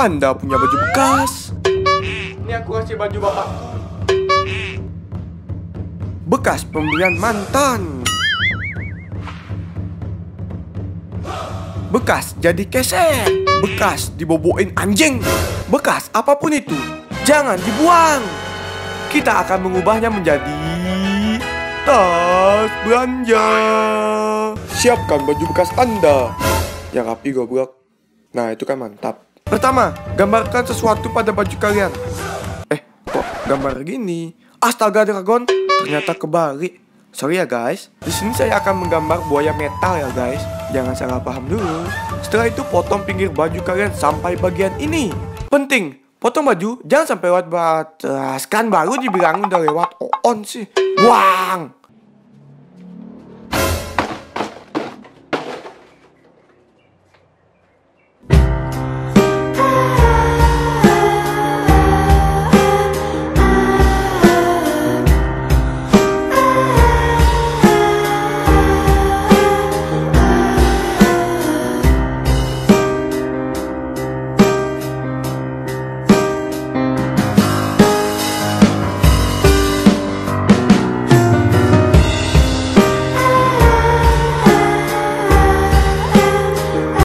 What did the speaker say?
Anda punya baju bekas. Ini aku kasih baju bapak. Bekas pemberian mantan. Bekas jadi keset. Bekas diboboin anjing. Bekas apa pun itu. Jangan dibuang. Kita akan mengubahnya menjadi tas belanja. Siapkan baju bekas Anda. Yang rapi goblok. Nah, itu kan mantap. Pertama, gambarkan sesuatu pada baju kalian. Eh, kok gambar gini? Astaga, Dragon. Ternyata kebalik. Sorry ya guys. Di sini saya akan menggambar buaya metal ya guys. Jangan salah paham dulu. Setelah itu potong pinggir baju kalian sampai bagian ini. Penting, potong baju jangan sampai lewat batas. Kan baru dibilang udah lewat on sih. Buang.